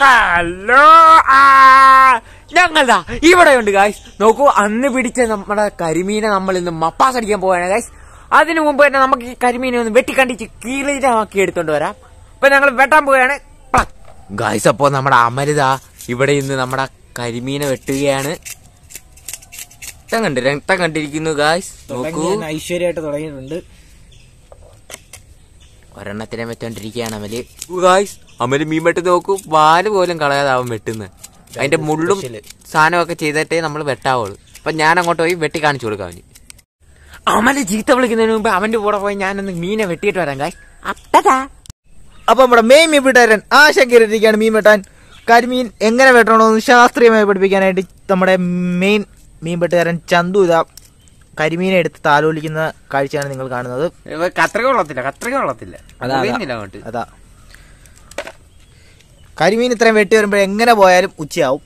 Hello ഞങ്ങളതാ. ഇവിടെ ഉണ്ട് guys നോക്കൂ അന്ന് പിടിച്ച നമ്മുടെ കരിമീനെ നമ്മൾ ഇന്ന് മപ്പാസ് അടിക്കാൻ പോവാണ് ഗായ്സ് അതിനു മുമ്പ് തന്നെ നമുക്ക് ഈ കരിമീനെ ഒന്ന് വെട്ടിക്കണ്ടിച്ച് കീളിതമാക്കി എടുത്തോണ്ട് വരാം. അപ്പൊ ഞങ്ങൾ വെട്ടാൻ പോവുകയാണ് ഗായ്സ് അപ്പോ നമ്മുടെ അമരിത ഇവിടെ ഇന്ന് നമ്മുടെ കരിമീനെ വെട്ടുകയാണ്. രക്തം കണ്ട് രക്തം കണ്ടിരിക്കുന്നു ഗായ്സ് നോക്കൂ. ഐശ്വര്യമായിട്ട് തുടങ്ങിയിട്ടുണ്ട്. ഒരെണ്ണത്തിനെ വെച്ചോണ്ടിരിക്കുകയാണ് അമൽ ഗായ്സ് അമൽ മീൻ വെട്ടി നോക്കൂ. വാൽ പോലും കളയാതാവും വെട്ടുന്നത് അതിന്റെ മുള്ളും സാധനമൊക്കെ ചെയ്തിട്ടേ നമ്മൾ വെട്ടാവുള്ളൂ. അപ്പൊ ഞാൻ അങ്ങോട്ട് പോയി വെട്ടി കാണിച്ചു കൊടുക്കാം അവന്. അമൽ ചീത്ത വിളിക്കുന്നതിന് മുമ്പ് അവന്റെ കൂടെ പോയി ഞാനൊന്ന് മീനെ വെട്ടിയിട്ട് വരാം ഗായ്സ് അപ്പതാ. അപ്പൊ നമ്മുടെ മെയിൻ മീൻ വീട്ടുകാരൻ ആശ കയറിയിരിക്കുകയാണ് മീൻ വെട്ടാൻ. കരിമീൻ എങ്ങനെ വെട്ടണമെന്ന് ശാസ്ത്രീയമായി പഠിപ്പിക്കാനായിട്ട് നമ്മുടെ മെയിൻ മീൻ വെട്ടുകാരൻ ചന്തു ഇതാ കരിമീനെ എടുത്ത് താലോലിക്കുന്ന കാഴ്ചയാണ് നിങ്ങൾ കാണുന്നത്. കത്രിക കൊള്ളത്തില്ല കത്രിക കൊള്ളത്തില്ല. അതാ, കരിമീൻ ഇത്രയും വെട്ടി വരുമ്പോൾ എങ്ങനെ പോയാലും ഉച്ചയാവും.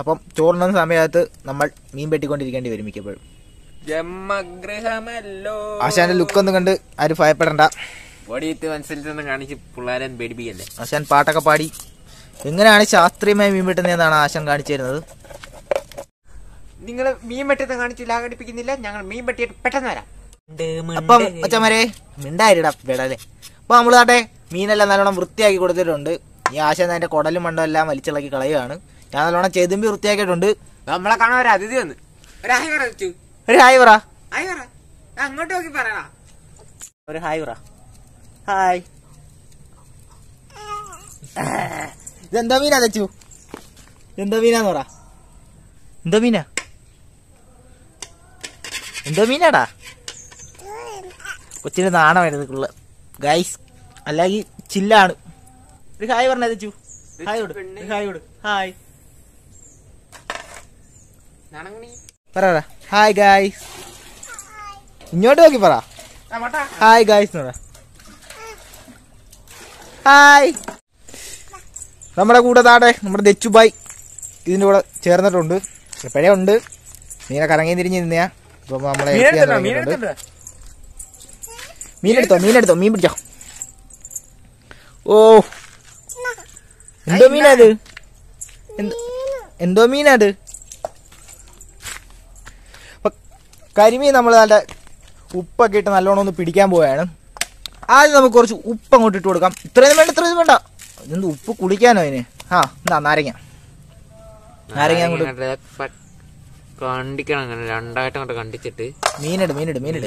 അപ്പം ചോറിനുന്ന സമയത്ത് നമ്മൾ മീൻ വെട്ടിക്കൊണ്ടിരിക്കേണ്ടി വരും മിക്കപ്പോഴും. ആശാന്റെ ലുക്ക് ഒന്നും കണ്ട് ആരും ഭയപ്പെടണ്ട. വടിയത്ത് കാണിച്ച് പിള്ളേരെ പേടിപ്പിക്കല്ലേ? ആശാൻ പാട്ടൊക്കെ പാടി. എങ്ങനെയാണ് ശാസ്ത്രീയമായി മീൻ വെട്ടുന്നതെന്നാണ് ആശാൻ കാണിച്ചു തരുന്നത്. നിങ്ങൾ മീൻ വെട്ടുന്ന കാണിച്ച് ലാഘടിപ്പിക്കുന്നില്ല ഞങ്ങൾ മീൻ വെട്ടിയിട്ട് പെട്ടെന്ന് വരാം. അപ്പം അച്ഛന്മാരെ മിണ്ടായിരടാ വേടല്ലേ അപ്പൊ നമ്മൾ താട്ടെ മീനെല്ലാം നല്ലോണം വൃത്തിയാക്കി കൊടുത്തിട്ടുണ്ട്. ഈ ആശാൻ അതിന്റെ കുടലും മണ്ടും എല്ലാം വലിച്ചിളക്കി കളയുകയാണ്. ഞാൻ നല്ലോണം ചെതുമ്പി വൃത്തിയാക്കിയിട്ടുണ്ട്. നമ്മളെ കാണാൻ ഒരു അതിഥി വന്ന്. ഒരു ഹായ് പറ ഒരു ഹായ് പറ. ഹായ് പറ. അങ്ങോട്ട് നോക്കി പറയണ ഒരു ഹായ് പറ. ഹായ്. ഇതെന്താ മീനാ തച്ചു എന്താ മീനാന്ന് പറ. എന്താ മീനാ? എന്തോ മീനാടാ? കൊച്ചിന് നാണമായിരുന്നു ഗൈസ് അല്ലെങ്കിൽ ചില്ലാണ്. ഒരു ഹായ് പറഞ്ഞത് ചു ഹായ് കൊടു. ഹായ് കൊടു. ഹായ്. പറ ഹായ് ഗൈസ് ഇങ്ങോട്ട് നോക്കി പറ. ഹായ് ഗായ്സ് പറ. ഹായ് നമ്മുടെ കൂടെ താടെ നമ്മുടെ ദച്ചുബായ് ഇതിന്റെ കൂടെ ചേർന്നിട്ടുണ്ട്. എപ്പോഴേ ഉണ്ട്? മീനെ കറങ്ങി തിരിഞ്ഞ് നിന്നയാ. ഇപ്പൊ നമ്മളെ. മീനെടുത്തോ മീനെടുത്തോ മീൻ പിടിച്ചോ. ഓ. എന്തോ മീനാത് എന്തോ മീനാത് കരിമീൻ നമ്മൾ നല്ല ഉപ്പൊക്കെ ഇട്ട് നല്ലോണം ഒന്ന് പിടിക്കാൻ പോവുകയാണ് ആദ്യം നമുക്ക് കുറച്ച് ഉപ്പ് അങ്ങോട്ട് ഇട്ട് കൊടുക്കാം. ഇത്രയും വേണ്ട ഇത്രയും വേണ്ട. ഇതെന്ത് ഉപ്പ് കുളിക്കാനോ അതിന്? ആ എന്താ നാരങ്ങ. നാരങ്ങ അങ്ങോട്ട് കണ്ടിക്കണം അങ്ങനെ രണ്ടായിട്ട് അങ്ങോട്ട് കണ്ടിച്ചിട്ട്. മീനിട് മീനിട് മീനിട്.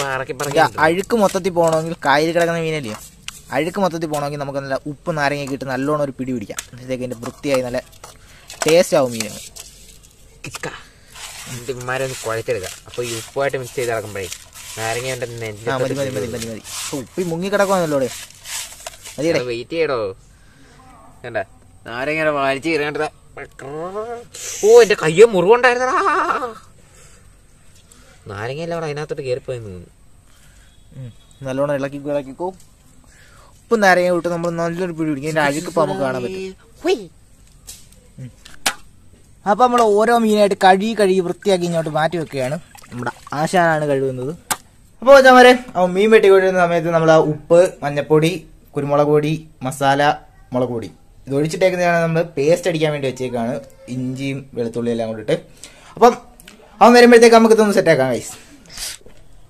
പറക്കി അഴുക്ക് മൊത്തത്തിൽ പോകണമെങ്കിൽ കായൽ കിടക്കുന്ന മീനല്ലേ? അഴുക്ക് മൊത്തത്തിൽ പോകണമെങ്കിൽ നമുക്ക് നല്ല ഉപ്പ് നാരങ്ങ ഇട്ട് നല്ലോണം ഒരു പിടി പിടിക്കാം. എന്നിട്ടേക്ക് അതിന്റെ വൃത്തിയായി നല്ല ടേസ്റ്റ് ആവും മീനങ്ങ് എന്നിട്ട് ഇമ്മാരെ ഒന്ന് കുഴച്ചെടുക്കാം. അപ്പൊ ഈ ഉപ്പുമായിട്ട് മിക്സ് ചെയ്ത് ഇറക്കുമ്പോഴേ നാരങ്ങ ആ മതി മതി മതി മതി മതി. ഉപ്പി മുങ്ങി കിടക്കുവാണല്ലോ ഇവിടെ വെയിറ്റ് ചെയ്യടോ. കണ്ട നാരങ്ങ വലിച്ചു കയറേണ്ടതാ ഓ എന്റെ കയ്യെ മുറിവുണ്ടായിരുന്നടാ. നാരങ്ങ എല്ലാം അവിടെ അതിനകത്തോട്ട് തോന്നുന്നു. നല്ലോണം ഇളക്കി ഇളക്കിക്കോ ഉപ്പ് നാരങ്ങ വിട്ട് നമ്മൾ നല്ലൊരു പിടി പിടിക്കും. അതിന്റെ അഴുക്ക് ഇപ്പൊ നമുക്ക് കാണാൻ പറ്റും. അപ്പൊ നമ്മൾ ഓരോ മീനായിട്ട് കഴുകി കഴുകി വൃത്തിയാക്കി ഇങ്ങോട്ട് മാറ്റി വെക്കുകയാണ്. നമ്മുടെ ആശാനാണ് കഴുകുന്നത്. അപ്പോൾ ചമരെ അവൻ മീൻ വെട്ടി കൊണ്ടിരുന്ന സമയത്ത് നമ്മൾ ആ ഉപ്പ് മഞ്ഞപ്പൊടി കുരുമുളക് പൊടി മസാല മുളക് പൊടി. ഇത് ഒഴിച്ചിട്ടേക്കുന്നതാണ് നമ്മൾ പേസ്റ്റ് അടിക്കാൻ വേണ്ടി വെച്ചേക്കാണ്. ഇഞ്ചിയും വെളുത്തുള്ളിയും എല്ലാം കൂടിയിട്ട് അപ്പം അവൻ വരുമ്പോഴത്തേക്ക് നമുക്ക് ഇതൊന്ന് സെറ്റാക്കാം ഗൈസ്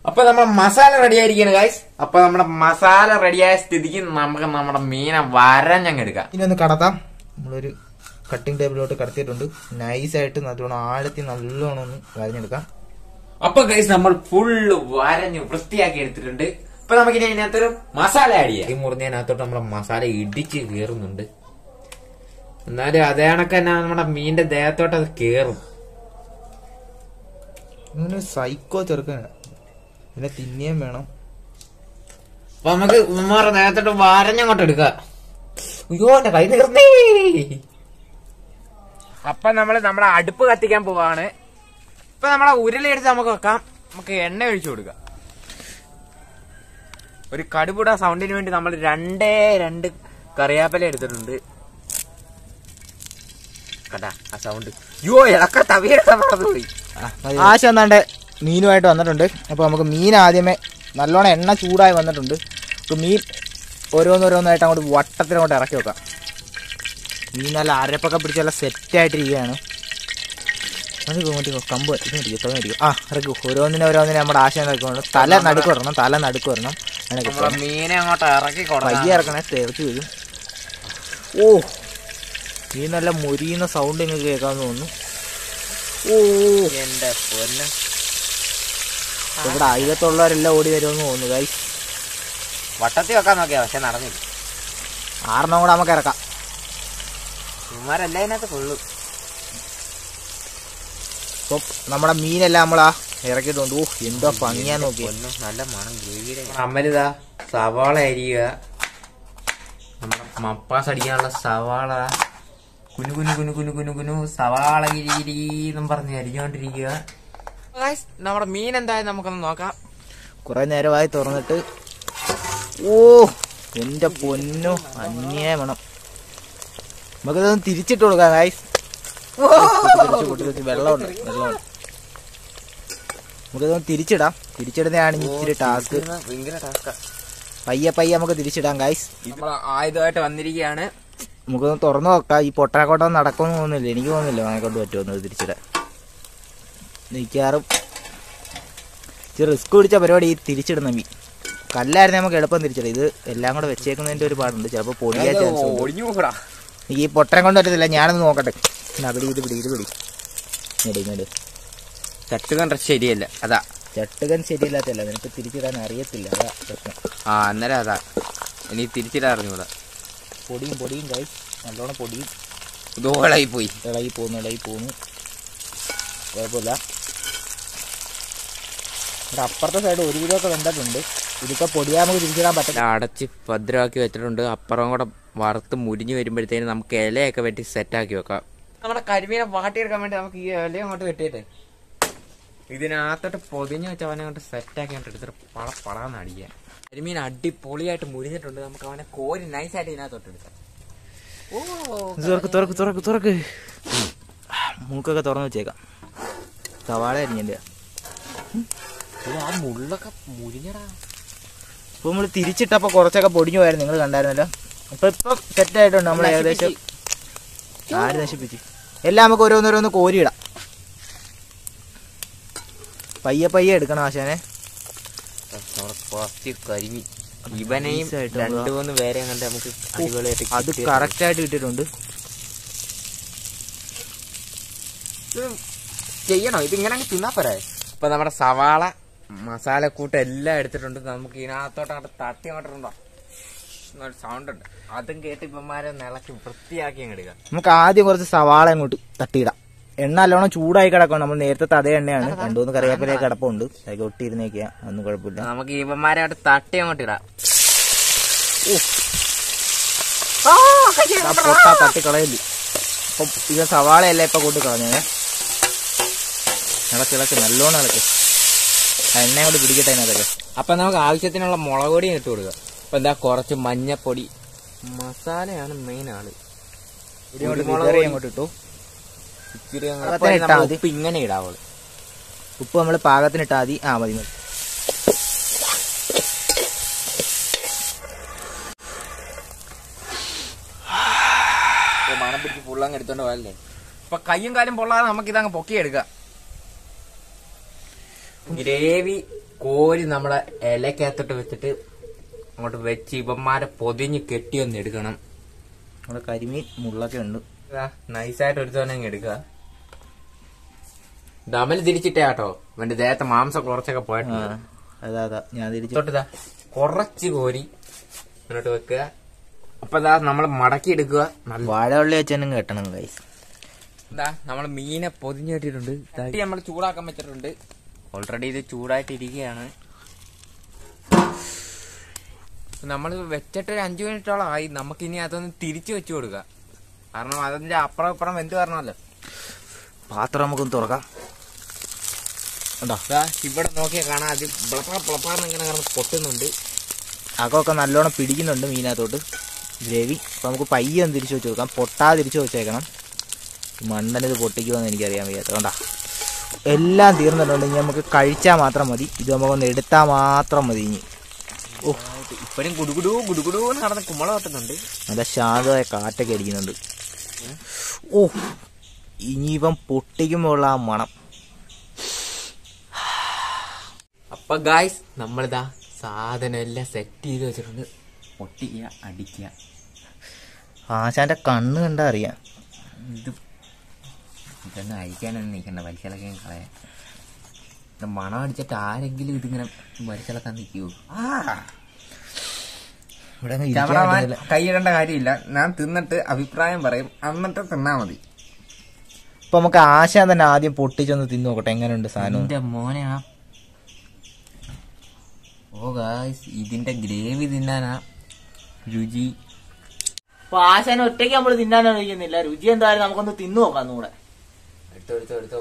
അപ്പൊ നമ്മുടെ മസാല റെഡി ആയിരിക്കാണ് ഗൈസ് അപ്പൊ നമ്മുടെ മസാല റെഡിയായ സ്ഥിതിക്ക് നമുക്ക് നമ്മുടെ മീനെ വരഞ്ഞങ്ങ് എടുക്കാം. ഇനി ഒന്ന് കടത്താം. നമ്മളൊരു കട്ടിംഗ് ടേബിളിലോട്ട് കടത്തിയിട്ടുണ്ട്. നൈസായിട്ട് നല്ലോണം ആഴത്തിൽ നല്ലോണം ഒന്ന് വരഞ്ഞെടുക്കാം. അപ്പൊ ഗൈസ് നമ്മൾ ഫുള്ള് വരഞ്ഞ് വൃത്തിയാക്കി എടുത്തിട്ടുണ്ട്. അപ്പൊ നമുക്ക് ഇനി അതിനകത്തൊരു മസാല ആഡ് ചെയ്യാം. ഈ മുറിഞ്ഞതിനകത്തോട്ട് നമ്മുടെ മസാല ഇടിച്ച് കയറുന്നുണ്ട് എന്നാലും അതേ കണക്ക് തന്നെ നമ്മുടെ മീന്റെ ദേഹത്തോട്ട് അത് കേറും. അങ്ങനെ സൈക്കോ ചെറുക്കനാണ് പിന്നെ തിന്നിയും വേണം. അപ്പൊ നമുക്ക് ഉമ്മാറെ നേരത്തോട്ട് വാരഞ്ഞങ്ങോട്ട് എടുക്കാം അയ്യോ എന്റെ കൈ നിർത്തി അപ്പൊ നമ്മൾ നമ്മളെ അടുപ്പ് കത്തിക്കാൻ പോവാണ്. ഇപ്പൊ നമ്മളെ ഉരുളി എടുത്ത് നമുക്ക് വെക്കാം. നമുക്ക് എണ്ണ ഒഴിച്ചു കൊടുക്കാം. ഒരു കടുപുട സൗണ്ടിന് വേണ്ടി നമ്മൾ രണ്ടേ രണ്ട് കറിയാപ്പല എടുത്തിട്ടുണ്ട്. കണ്ടാ ആ സൗണ്ട് യോ ഇളക്ക തവിയുടെ പോയി. ആശ എന്നാണ്ട് മീനുമായിട്ട് വന്നിട്ടുണ്ട്. അപ്പോൾ നമുക്ക് മീൻ ആദ്യമേ നല്ലോണം എണ്ണ ചൂടായി വന്നിട്ടുണ്ട്. അപ്പോൾ മീൻ ഓരോന്നോരോന്നായിട്ട് അങ്ങോട്ട് വട്ടത്തിനങ്ങോട്ട് ഇറക്കി വെക്കാം. മീൻ നല്ല അരപ്പൊക്കെ പിടിച്ച് നല്ല സെറ്റായിട്ടിരിക്കുകയാണ് അത് കമ്പ് ഇങ്ങോട്ട് തോന്നിരിക്കും ആ ഇറക്കി. ഓരോന്നിനും ഓരോന്നിനും നമ്മുടെ ആശയം ഇറക്കണം തല നടുക്ക് വരണം തല നടുക്ക് വരണം. അങ്ങനെ മീനെ അങ്ങോട്ട് ഇറക്കി പയ്യെ ഇറക്കണേ തെറിച്ച് വരും ഓ ഈ നല്ല മുരിയുന്ന സൗണ്ട് നിങ്ങൾക്ക് കേൾക്കാമെന്ന് തോന്നുന്നു. ഓ എന്റെ പൊന്ന്. ഇവിടെ അയലത്തുള്ളവരെല്ലാം ഓടി വരുമെന്ന് തോന്നുന്നു കൈ വട്ടത്തിൽ വെക്കാൻ നോക്കിയാ പക്ഷെ നടന്നില്ല. ആറെണ്ണം കൂടെ നമുക്ക് ഇറക്കാം. ചുമ്മാരല്ലേ അതിനകത്ത് കൊള്ളു. അപ്പം നമ്മുടെ മീനെല്ലാം നമ്മളാ ഇറക്കിയിട്ടുണ്ട്. ഓ എന്തോ ഭംഗിയാ നോക്കി പൊന്നു നല്ല മണം അമ്മലിതാ സവാള അരിയുക. നമ്മുടെ മപ്പാസ് അടിക്കാനുള്ള സവാള. കുനു കുനു കുനു കുനു കുനു കുനു സവാള ഗിരി എന്നും പറഞ്ഞ് അരിഞ്ഞോണ്ടിരിക്കുക നമ്മുടെ മീൻ എന്തായാലും നമുക്കൊന്ന് നോക്കാം. കുറെ നേരമായി തുറന്നിട്ട്. ഓ എന്റെ പൊന്നു അന്യേ മണം. നമുക്കിതൊന്ന് തിരിച്ചിട്ട് കൊടുക്കാം ഗായ്സ് വെള്ളമുണ്ട് വെള്ളമുണ്ട്. നമുക്കിതൊന്ന് തിരിച്ചിടാം. തിരിച്ചിടുന്നതാണ് ഇച്ചിരി ടാസ്ക് ഭയങ്കര ടാസ്കാ പയ്യെ പയ്യെ നമുക്ക് തിരിച്ചിടാം ഗായ്സ് നമ്മൾ ആയുധമായിട്ട് വന്നിരിക്കുകയാണ്. നമുക്കൊന്ന് തുറന്നു നോക്കാം. ഈ പൊട്ടാക്കോട്ടം നടക്കുമെന്ന് തോന്നുന്നില്ല. എനിക്ക് തോന്നുന്നില്ല അവനെക്കൊണ്ട് പറ്റുമെന്ന് തിരിച്ചിടാൻ. നിൽക്കാറും ഇച്ചിരി റിസ്ക് പിടിച്ച പരിപാടി ഈ തിരിച്ചിടുന്ന മീൻ. കല്ലായിരുന്നു നമുക്ക് എളുപ്പം തിരിച്ചിടാം. ഇത് എല്ലാം കൂടെ വെച്ചേക്കുന്നതിന്റെ ഒരു പാടുണ്ട്. ചിലപ്പോൾ പൊടിയാ ചാൻസ് ഈ പൊട്ടനെ കൊണ്ട് പറ്റത്തില്ല. ഞാനൊന്ന് നോക്കട്ടെ. പിടി ഇത് പിടി ഇത് പിടി. ഇങ്ങട് ഇങ്ങട്. ചട്ടുകൻ ശരിയല്ല. അതാ. ചട്ടുകൻ ശരിയല്ലാത്തല്ല നിനക്ക് തിരിച്ചിടാൻ അറിയത്തില്ല. അതാ പ്രശ്നം. ആ അന്നേരം അതാ. ഇനി തിരിച്ചിടാൻ അറിഞ്ഞൂടാ പൊടിയും പൊടിയും കായ് നല്ലോണം പൊടിയും. ഇളകി പോയി. ഇളകി പോകുന്നു ഇളകി പോകുന്നു കുഴപ്പമില്ല. ഇവിടെ അപ്പുറത്തെ സൈഡ് ഒരു കിലോ ഒക്കെ വെന്തിട്ടുണ്ട്. ഇതിപ്പോ പൊടിയാ നമുക്ക് തിരിച്ചിടാൻ പറ്റില്ല അടച്ച് ഭദ്രമാക്കി വെച്ചിട്ടുണ്ട്. അപ്പുറം കൂടെ വറുത്ത് മുരിഞ്ഞ് വരുമ്പോഴത്തേന് നമുക്ക് ഇലയൊക്കെ വെട്ടി സെറ്റാക്കി വെക്കാം. നമ്മുടെ കരിമീനെ വാട്ടിയെടുക്കാൻ വേണ്ടി നമുക്ക് ഈ ഇല അങ്ങോട്ട് വെട്ടിയിട്ട് ഇതിനകത്തോട്ട് പൊതിഞ്ഞ് വെച്ച് അവനെ അങ്ങോട്ട് സെറ്റാക്കി അങ്ങോട്ട് എടുത്തിട്ട് പള പളാന്ന് അടിക്കുക. കരിമീൻ അടിപൊളിയായിട്ട് മുരിഞ്ഞിട്ടുണ്ട്. നമുക്ക് അവനെ കോരി നൈസായിട്ട് ഇതിനകത്തോട്ട് എടുക്കാം. ഓ തുറക്ക് തുറക്ക് തുറക്ക് തുറക്ക്. മൂക്കൊക്കെ തുറന്നു വെച്ചേക്കാം. സവാള അരിഞ്ഞില്ല? ആ മുള്ളൊക്കെ മുരിഞ്ഞടാ. ഇപ്പൊ നമ്മൾ തിരിച്ചിട്ടപ്പോ കുറച്ചൊക്കെ പൊടിഞ്ഞു പോയായിരുന്നു. നിങ്ങൾ കണ്ടായിരുന്നല്ലോ. അപ്പൊ ഇപ്പൊ സെറ്റായിട്ടുണ്ട് നമ്മൾ ഏകദേശം ആര് നശിപ്പിച്ചു? എല്ലാം നമുക്ക് ഓരോന്നോരോന്ന് കോരിയിടാം. പയ്യെ പയ്യെ എടുക്കണം ആശാനെ. ഫസ്റ്റ് കരിമി ഇവനെയും രണ്ട് മൂന്ന് പേരെ കണ്ട് നമുക്ക് അടിപൊളിയായിട്ട് അത്. കറക്റ്റ് ആയിട്ട് കിട്ടിയിട്ടുണ്ട്. ചെയ്യണോ? ഇത് ഇങ്ങനെ അങ്ങ് തിന്നാ പോരാ? ഇപ്പൊ നമ്മുടെ സവാള മസാല മസാലക്കൂട്ട് എല്ലാം എടുത്തിട്ടുണ്ട്. നമുക്ക് ഇതിനകത്തോട്ട് അങ്ങോട്ട് തട്ടി അങ്ങോട്ടുണ്ടോ സൗണ്ട് ഉണ്ട്. അതും കേട്ട് ഇപ്പന്മാരെ നിളച്ച് വൃത്തിയാക്കി അങ്ങ് എടുക്കാം നമുക്ക് ആദ്യം കുറച്ച് സവാള അങ്ങോട്ട് തട്ടിയിടാം. എണ്ണ നല്ലോണം ചൂടായി കിടക്കണം. നമ്മൾ നേരത്തെ അതേ എണ്ണയാണ്. രണ്ടുമൂന്ന് കറിവേപ്പില കിടപ്പുണ്ട് അതൊക്കെ ഒട്ടിയിരുന്നേക്കാ ഒന്നും കുഴപ്പമില്ല. നമുക്ക് ഇവന്മാരെ അങ്ങോട്ട് തട്ടി അങ്ങോട്ട് ഇടാം. പൊട്ട ഇപ്പൊ ഇത് സവാളയല്ല ഇപ്പൊ കൂട്ടി കളഞ്ഞേ ഇളക്ക് ഇളക്ക് നല്ലോണം ഇളക്ക്. എണ്ണ കൊണ്ട് പിടിക്കട്ടെ അതിനകത്തൊക്കെ. അപ്പൊ നമുക്ക് ആവശ്യത്തിനുള്ള മുളക് പൊടി ഇട്ട് കൊടുക്കുക അപ്പൊ എന്താ കുറച്ച് മഞ്ഞപ്പൊടി. മസാലയാണ് മെയിൻ ആൾ. അങ്ങോട്ട് ഇട്ടു. ഇച്ചിരി. ഉപ്പ് ഇങ്ങനെ ഇടാവുള്ളൂ ഉപ്പ് നമ്മൾ പാകത്തിന് ഇട്ടാൽ മതി. ആ മതി മതി. മണം പിടിച്ച് പുള്ളങ്ങ് എടുത്തോണ്ട് പോയല്ലേ? ഇപ്പൊ കയ്യും കാലും പൊള്ളാതെ നമുക്ക് ഇതങ്ങ് പൊക്കിയെടുക്കാം. ഗ്രേവി കോരി നമ്മുടെ ഇലക്കകത്തോട്ട് വെച്ചിട്ട് അങ്ങോട്ട് വെച്ച് ഇവന്മാരെ പൊതിഞ്ഞ് കെട്ടിയൊന്ന് എടുക്കണം. നമ്മുടെ കരിമീൻ മുള്ളൊക്കെ ഉണ്ട്. നൈസായിട്ട് എടുത്തോന്നെ അങ്ങ് എടുക്കുക. ദമൽ തിരിച്ചിട്ടേ കേട്ടോ ഇവന്റെ ദേഹത്തെ മാംസം കുറച്ചൊക്കെ പോയിട്ടുണ്ട്. അതാ അതാ ഞാൻ കുറച്ച് കോരി മുന്നോട്ട് വെക്കുക. അപ്പൊ ഇതാ നമ്മൾ മടക്കി എടുക്കുക. വാഴവള്ളി വെച്ചാലും കേട്ടണം ഗൈസ് എന്താ നമ്മൾ മീനെ പൊതിഞ്ഞു കെട്ടിയിട്ടുണ്ട്. തട്ടി നമ്മൾ ചൂടാക്കാൻ വെച്ചിട്ടുണ്ട്. ഓൾറെഡി ഇത് ചൂടായിട്ട് ഇരിക്കുകയാണ് നമ്മൾ വെച്ചിട്ട് ഒരു അഞ്ചു മിനിറ്റോളം ആയി. നമുക്കിനി അതൊന്ന് തിരിച്ചു വെച്ചു കൊടുക്കുക കാരണം അതിന്റെ അപ്പുറം ഇപ്പുറം വെന്ത് പറഞ്ഞല്ലോ പാത്രം നമുക്കൊന്ന് തുറക്കാം. ഉണ്ടോ ഇവിടെ നോക്കിയാൽ കാണാം അത് ബ്ലപ്പാ ബ്ലപ്പാന്ന് ഇങ്ങനെ കിടന്ന് പൊട്ടുന്നുണ്ട്. അകമൊക്കെ നല്ലോണം പിടിക്കുന്നുണ്ട് മീനകത്തോട്ട് ഗ്രേവി. അപ്പൊ നമുക്ക് പയ്യെ ഒന്ന് തിരിച്ചു വെച്ച് കൊടുക്കാം പൊട്ടാതെ തിരിച്ചു വെച്ചേക്കണം. മണ്ടനിത് പൊട്ടിക്കുമെന്ന് എനിക്കറിയാൻ വയ്യാത്ത. കണ്ടാ? എല്ലാം തീർന്നിട്ടുണ്ടെങ്കിൽ ഇനി നമുക്ക് കഴിച്ചാൽ മാത്രം മതി. ഇത് നമുക്കൊന്ന് എടുത്താൽ മാത്രം മതി ഇനി. ഓ ഇപ്പഴും ഗുഡുഗുഡു ഗുഡുഗുഡു നടന്ന് കുമ്മള പൊട്ടുന്നുണ്ട് നല്ല ശാന്തമായ കാറ്റൊക്കെ അടിക്കുന്നുണ്ട്. ഓ ഇനിയിപ്പം പൊട്ടിക്കുമ്പോഴുള്ള ആ മണം. അപ്പൊ ഗായ്സ് നമ്മളിതാ സാധനം എല്ലാം സെറ്റ് ചെയ്ത് വെച്ചിട്ടുണ്ട്. പൊട്ടിക്കുക അടിക്കുക. ആശാന്റെ കണ്ണ് കണ്ടാ അറിയാം. ഇത് ഇതൊന്നും അഴിക്കാനൊന്നും നിൽക്കണ്ട. വലിച്ചിളക്കാൻ കളയാൻ ഇത് മണം അടിച്ചിട്ട് ആരെങ്കിലും ഇതിങ്ങനെ വലിച്ചിളക്കാൻ നിൽക്കുവോ? ഇവിടെ കൈയിടേണ്ട കാര്യമില്ല. ഞാൻ തിന്നിട്ട് അഭിപ്രായം പറയും. എന്നിട്ട് തിന്നാ മതി. ഇപ്പൊ നമുക്ക് ആശ തന്നെ ആദ്യം പൊട്ടിച്ചൊന്ന് തിന്നു നോക്കട്ടെ. എങ്ങനെയുണ്ട് സാധനം എന്റെ മോനെ ആ. ഓ ഗായ്സ് ഇതിന്റെ ഗ്രേവി തിന്നാനാ. രുചി. അപ്പൊ ആശാനെ ഒറ്റയ്ക്ക് നമ്മൾ ഇരിക്കുന്നില്ല രുചി എന്തായാലും നമുക്കൊന്ന് തിന്നു നോക്കാം കൂടെ എടുത്തോ എടുത്തോ എടുത്തോ.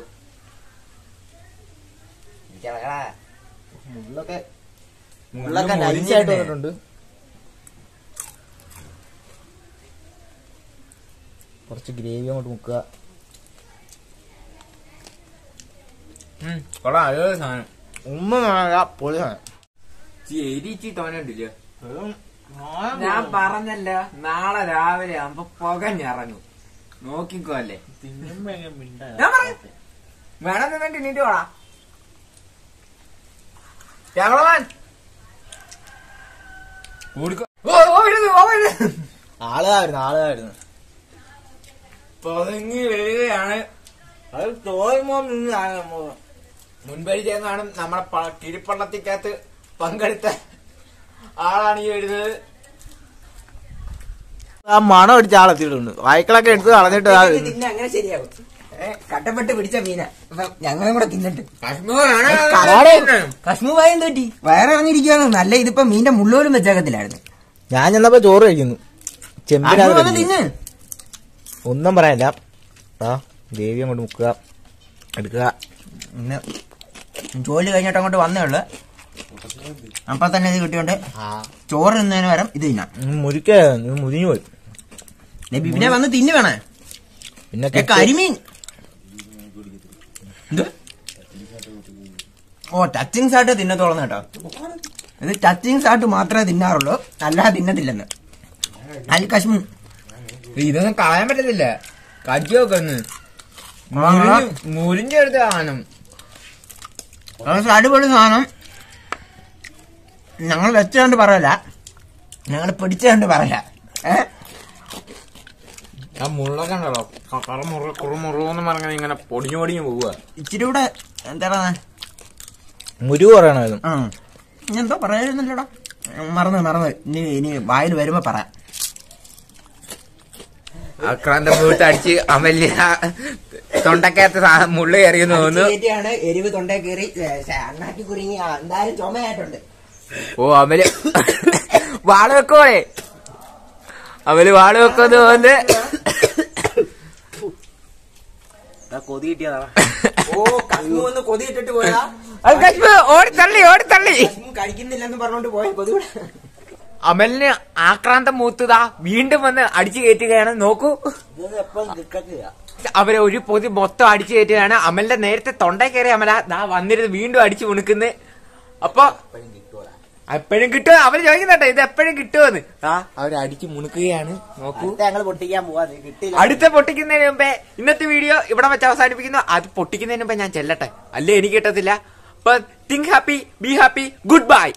മുള്ളൊക്കെ മുള്ള് മുള്ളൊക്കെ? നൈസായിട്ട് വന്നിട്ടുണ്ട്. കുറച്ച് ഗ്രേവി അങ്ങോട്ട് മുക്കുക കൊള്ളാം സാധനം പൊളി സാധനം. ഞാൻ പറഞ്ഞല്ല നാളെ രാവിലെ ആകുമ്പോ പുകഞ്ഞിറങ്ങും നോക്കിക്കോ അല്ലേ തിന്നുമ്പോ എങ്ങനെ മിണ്ടാ? ഞാൻ പറയാം വേണം തിന്നിട്ട് ഇന്നിട്ട് പോടാ ഞങ്ങളവാൻ ഓടിക്കോ ഓ ഓ ആളുകാരുന്നു ആളുകാരുന്നു പതുങ്ങി വരികയാണ് അത് തോന്നുമ്പോ നിന്നാണ് നമ്മൾ മുൻപരിചയം കാണും നമ്മുടെ കിരിപ്പള്ളത്തിക്കകത്ത് പങ്കെടുത്ത ആളാണ് ഈ എഴുതുന്നത്. ആ മണം അടിച്ച ആളെത്തിയിട്ടുണ്ട് വായ്ക്കളൊക്കെ എടുത്ത് കളഞ്ഞിട്ട് അങ്ങനെ ശരിയാവും. കട്ടപ്പെട്ട് പിടിച്ച മീന. അപ്പൊ ഞങ്ങളും കൂടെ തിന്നിട്ട്. കശ്മീർ തോറ്റി വയറിറങ്ങിയിരിക്കുകയാണ് നല്ല ഇതിപ്പോ മീന്റെ മുള്ളോലും വെച്ചേക്കത്തില്ലായിരുന്നു. ഞാൻ ചെന്നപ്പോ ചോറ് കഴിക്കുന്നു. കശ്മീർ തിന്ന്. ഒന്നും പറയാനില്ല. ആ ദേവി അങ്ങോട്ട് മുക്കുക. എടുക്കുക. ഇന്ന് ജോലി കഴിഞ്ഞിട്ട് അങ്ങോട്ട് വന്നേ ഉള്ളു. അപ്പൊ തന്നെ ഇത് കിട്ടിയോണ്ട് ചോറ് തിന്നതിന് വരം ഇത് തിന്നാം. മുരിക്ക മുരിഞ്ഞു പോയി. പിന്നെ വന്ന് തിന്നു വേണേ. പിന്നെ കരിമീൻ. ഓ ടച്ചിങ്സ് ആയിട്ട് തിന്നത്തോളം കേട്ടോ. ഇത് ടച്ചിങ്സ് ആയിട്ട് മാത്രമേ തിന്നാറുള്ളൂ. അല്ലാതെ തിന്നത്തില്ലെന്ന്. അൽ കശ്മീർ ഇതൊന്നും കളയാൻ പറ്റത്തില്ല. കടിച്ചു നോക്കൊന്ന് മുരിഞ്ഞെടുത്ത സാധനം. അടിപൊളി സാധനം. ഞങ്ങൾ വെച്ചുകൊണ്ട് പറയല ഞങ്ങൾ പിടിച്ചുകൊണ്ട് പറയല ഏ? ആ മുള്ളൊക്കെ ഉണ്ടല്ലോ. കറ മുറ കുറുമുറുന്ന് പറഞ്ഞ ഇങ്ങനെ പൊടിഞ്ഞു പൊടിഞ്ഞു പോവുക. ഇച്ചിരി കൂടെ എന്താ മുരു പറയണമായിരുന്നു. ആ. ഇനി എന്തോ പറയുന്നില്ലടാ മറന്നു മറന്നു. ഇനി ഇനി വായിൽ വരുമ്പോ പറയാം. ആക്രാന്തം വീട്ട് അടിച്ച് അമല്യ തൊണ്ടക്കകത്ത് മുള്ളു കയറിയെന്ന് തോന്നുന്നു. എരിവ് തൊണ്ട കയറി അണ്ണാക്കി കുരുങ്ങി എന്തായാലും ചുമയായിട്ടുണ്ട്. ഓ അമൽ വാൾ വെക്കോളെ അവൽ വാൾ വെക്കുന്നു തോന്നുന്നു. കൊതി കിട്ടിയതാ. ഓ കണ്ണു വന്ന് കൊതിയിട്ടിട്ട് പോയാ അത് കശ്മീർ ഓടി തള്ളി ഓടി തള്ളി. കഴിക്കുന്നില്ലെന്ന് പറഞ്ഞോണ്ട് പോയ കൊതി അമലിന് ആക്രാന്തം മൂത്തുതാ വീണ്ടും വന്ന് അടിച്ചു കയറ്റുകയാണ്. നോക്കൂ. അവരെ ഒരു പൊതി മൊത്തം അടിച്ചു കയറ്റുകയാണ്. അമലിന്റെ നേരത്തെ തൊണ്ട കയറി അമല. ദാ വന്നിരുന്ന് വീണ്ടും അടിച്ചു മുണുക്കുന്നു. അപ്പൊ എപ്പോഴും കിട്ടുമോ അവർ ചോദിക്കുന്നുണ്ടോ ഇത് എപ്പോഴും കിട്ടുമെന്ന് ആ? അവരെ അടിച്ചു മുണുക്കുകയാണ്. നോക്കൂ. ഞങ്ങൾ പൊട്ടിക്കാൻ പോവാ. കിട്ടില്ല അടുത്ത പൊട്ടിക്കുന്നതിന് മുമ്പേ ഇന്നത്തെ വീഡിയോ ഇവിടെ വെച്ച് അവസാനിപ്പിക്കുന്നു. അത് പൊട്ടിക്കുന്നതിന് മുമ്പേ ഞാൻ ചെല്ലട്ടെ. അല്ലേ? എനിക്ക് കിട്ടത്തില്ല. അപ്പൊ think happy be happy goodbye